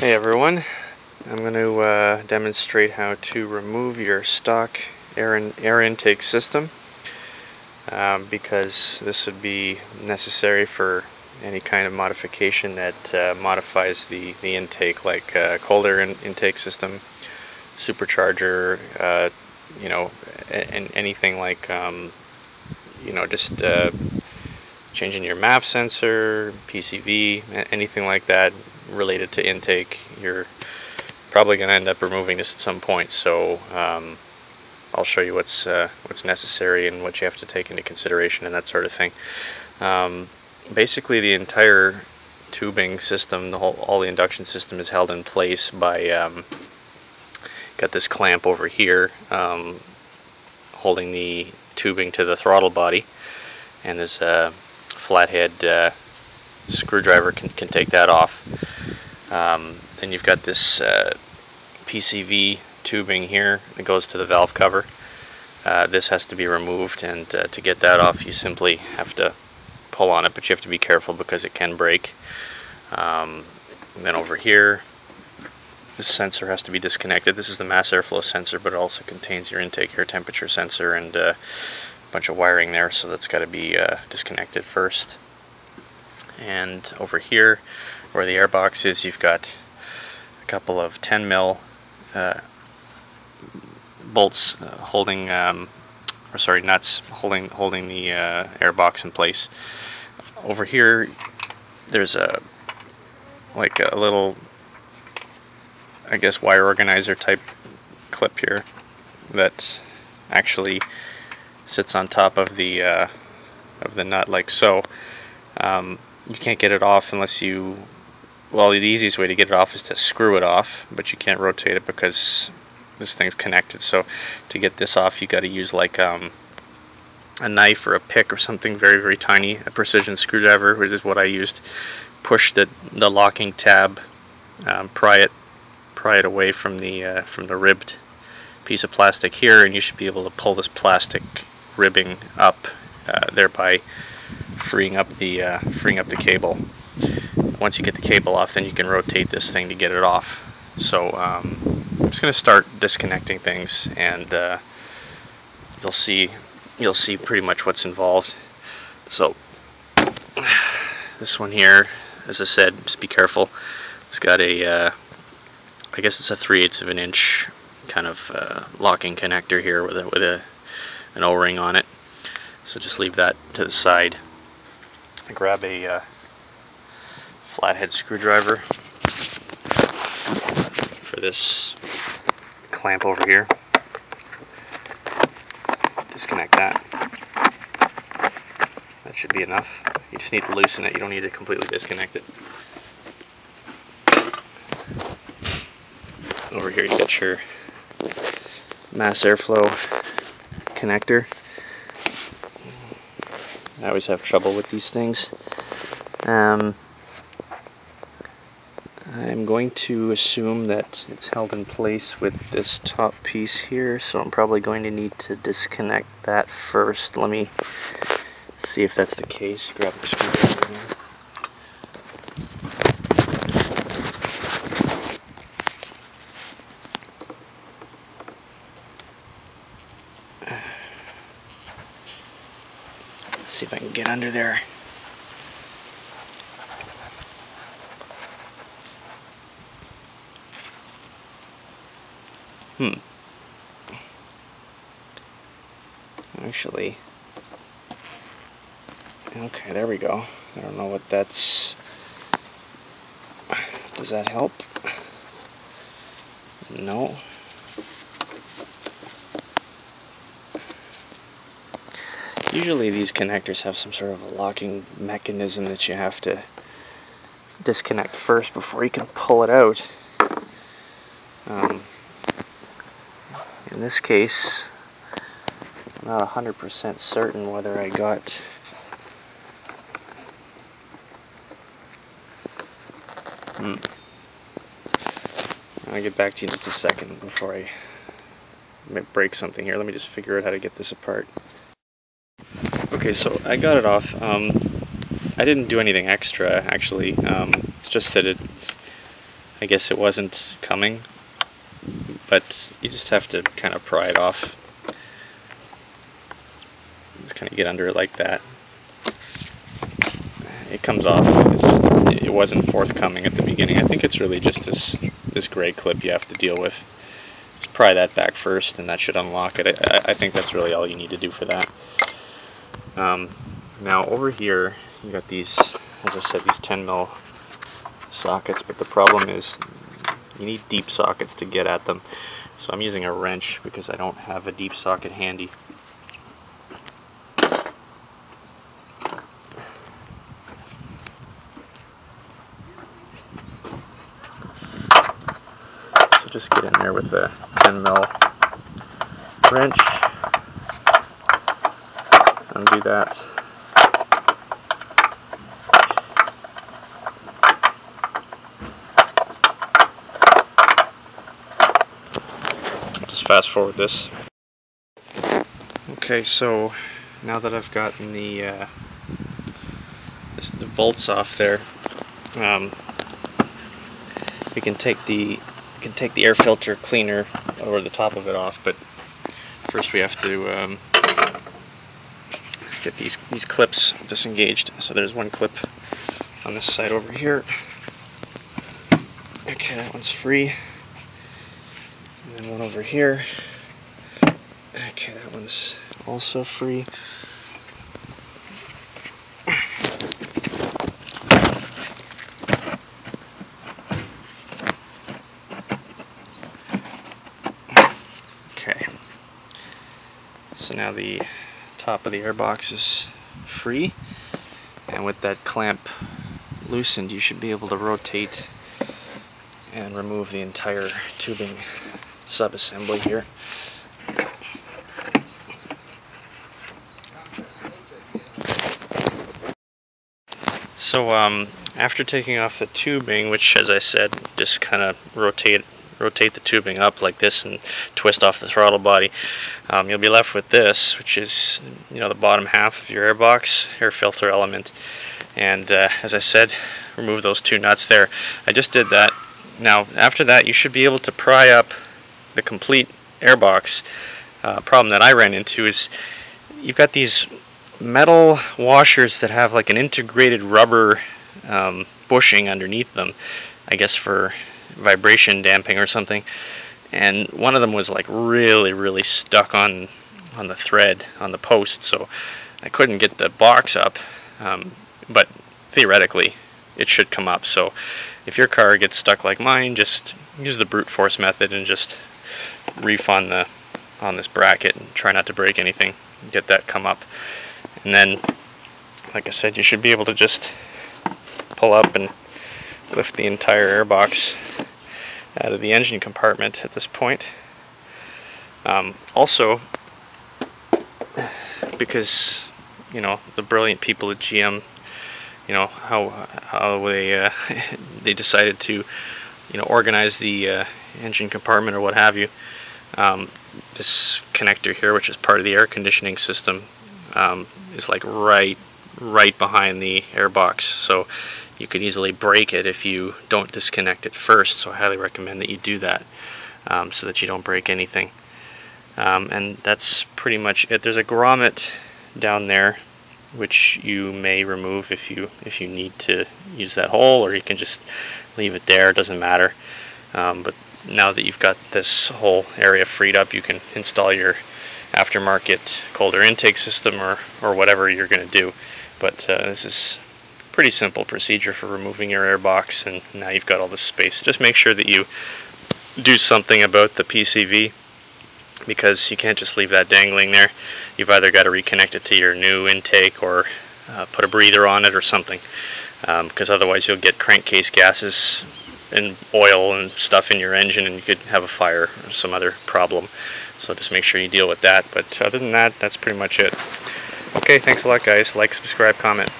Hey everyone, I'm going to uh, demonstrate how to remove your stock air, in, air intake system um, because this would be necessary for any kind of modification that uh, modifies the, the intake like uh, cold air in, intake system, supercharger, uh, you know, and anything like, um, you know, just uh, changing your MAF sensor, PCV, anything like that related to intake, you're probably going to end up removing this at some point. So um, I'll show you what's uh, what's necessary and what you have to take into consideration and that sort of thing. Um, basically, the entire tubing system, the whole all the induction system is held in place by um, got this clamp over here um, holding the tubing to the throttle body, and there's a flathead uh, screwdriver can, can take that off. Um, then you've got this uh, PCV tubing here that goes to the valve cover. Uh, this has to be removed and uh, to get that off you simply have to pull on it but you have to be careful because it can break. Um, then over here this sensor has to be disconnected. This is the mass airflow sensor but it also contains your intake air temperature sensor and uh, a bunch of wiring there so that's got to be uh, disconnected first. And over here where the airbox is you've got a couple of 10 mil uh, bolts uh, holding, um, or sorry, nuts holding holding the uh, airbox in place. Over here, there's a like a little, I guess, wire organizer type clip here that actually sits on top of the uh, of the nut like so. Um, you can't get it off unless you well the easiest way to get it off is to screw it off but you can't rotate it because this thing's connected. So to get this off you got to use like um, a knife or a pick or something very very tiny a precision screwdriver which is what I used. Push the, the locking tab um, pry it pry it away from the uh, from the ribbed piece of plastic here and you should be able to pull this plastic ribbing up uh, thereby freeing up the uh, freeing up the cable. Once you get the cable off then you can rotate this thing to get it off. So um, I'm just gonna start disconnecting things and uh, you'll see you'll see pretty much what's involved. So this one here as I said just be careful. It's got a uh, I guess it's a 3 eighths of an inch kind of uh, locking connector here with a, with a an o-ring on it. So just leave that to the side grab a uh, flathead screwdriver for this clamp over here. Disconnect that. That should be enough. You just need to loosen it. You don't need to completely disconnect it. Over here you got your mass airflow connector. I always have trouble with these things. Um, I'm going to assume that it's held in place with this top piece here, so I'm probably going to need to disconnect that first. Let me see if that's the case. Grab the screwdriver see if I can get under there. Hmm. Actually, okay, there we go. I don't know what that's. Does that help? No. Usually these connectors have some sort of a locking mechanism that you have to disconnect first before you can pull it out. Um, in this case, I'm not 100% certain whether I got Hmm. I'll get back to you in just a second before I break something here. Let me just figure out how to get this apart. Okay, so I got it off. Um, I didn't do anything extra, actually. Um, it's just that it, I guess it wasn't coming, but you just have to kind of pry it off. Just kind of get under it like that. It comes off. It's just it wasn't forthcoming at the beginning. I think it's really just this this gray clip you have to deal with. Just pry that back first, and that should unlock it. I, I think that's really all you need to do for that. Um, now over here, you got these, as I said, these 10 mil sockets, but the problem is you need deep sockets to get at them. So I'm using a wrench because I don't have a deep socket handy. So just get in there with a 10 mil wrench, undo that. Just fast forward this. Okay, so now that I've gotten the uh, this, the bolts off there, um, you can take the can take the air filter cleaner over the top of it off, but first we have to um, get these these clips disengaged. So there's one clip on this side over here. Okay, that one's free. And then one over here. Okay, that one's also free. Okay. So now the top of the airbox is free. And with that clamp loosened, you should be able to rotate and remove the entire tubing sub-assembly here. So um, after taking off the tubing, which as I said, just kind of rotate rotate the tubing up like this and twist off the throttle body, um, you'll be left with this, which is you know the bottom half of your airbox, air filter element. And uh, as I said, remove those two nuts there. I just did that. Now after that, you should be able to pry up the complete airbox uh, problem that I ran into is you've got these metal washers that have like an integrated rubber um, bushing underneath them, I guess for vibration damping or something. And one of them was like really, really stuck on on the thread on the post, so I couldn't get the box up. Um, but theoretically, it should come up. So if your car gets stuck like mine, just use the brute force method and just reef on the on this bracket and try not to break anything get that come up and then like I said you should be able to just pull up and lift the entire airbox out of the engine compartment at this point um, also because you know the brilliant people at GM you know how how they uh, they decided to you know organize the uh, engine compartment or what have you um, this connector here, which is part of the air conditioning system, um, is like right right behind the airbox. So you could easily break it if you don't disconnect it first. So I highly recommend that you do that um, so that you don't break anything. Um, and that's pretty much it. There's a grommet down there which you may remove if you if you need to use that hole or you can just leave it there it doesn't matter um, but now that you've got this whole area freed up, you can install your aftermarket cold air intake system or, or whatever you're going to do. But uh, this is pretty simple procedure for removing your air box and now you've got all this space. Just make sure that you do something about the PCV because you can't just leave that dangling there. You've either got to reconnect it to your new intake or uh, put a breather on it or something because um, otherwise you'll get crankcase gases and oil and stuff in your engine and you could have a fire or some other problem. So just make sure you deal with that. But other than that, that's pretty much it. Okay, thanks a lot guys. Like, subscribe, comment.